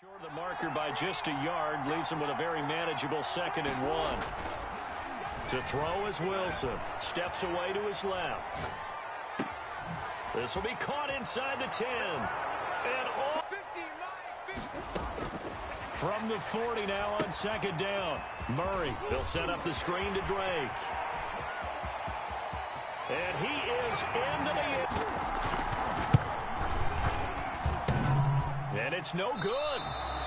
Short the marker by just a yard leaves him with a very manageable second and one. To throw is Wilson. Steps away to his left. This will be caught inside the 10. And all from the 40 now on second down. Murray, they'll set up the screen to Drake. And he is into And it's no good.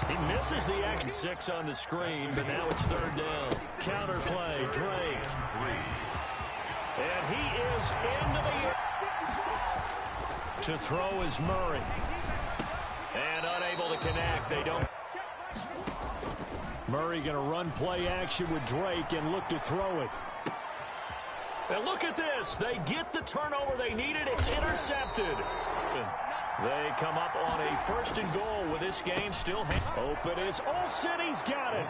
He misses the action. Six on the screen, but now it's third down. Counter play, Drake. And he is into the To throw is Murray. And unable to connect. They don't. Murray going to run play action with Drake and look to throw it. And look at this. They get the turnover they needed. It's intercepted. They come up on a first and goal with this game still open is Olsen. He's got it.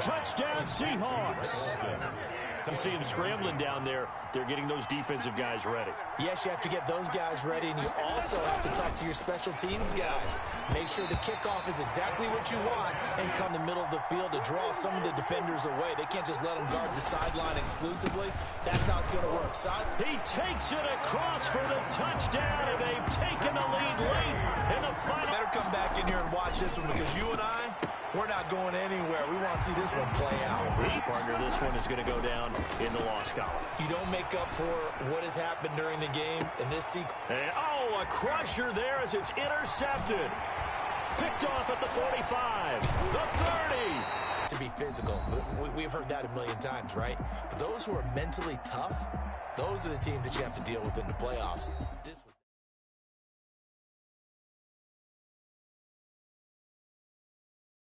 Touchdown Seahawks. You see him scrambling down there. They're getting those defensive guys ready. Yes, you have to get those guys ready, and you also have to talk to your special teams guys. Make sure the kickoff is exactly what you want and come the middle of the field to draw some of the defenders away. They can't just let them guard the sideline exclusively. That's how it's going to work. Side he takes it across for the touchdown, and they've taken the this one because you and I, we're not going anywhere. We want to see this one play out. Partner, this one is going to go down in the loss column. You don't make up for what has happened during the game in this sequence. And, oh, a crusher there as it's intercepted. Picked off at the 45, the 30. To be physical. We've heard that a million times, right? But those who are mentally tough, those are the teams that you have to deal with in the playoffs.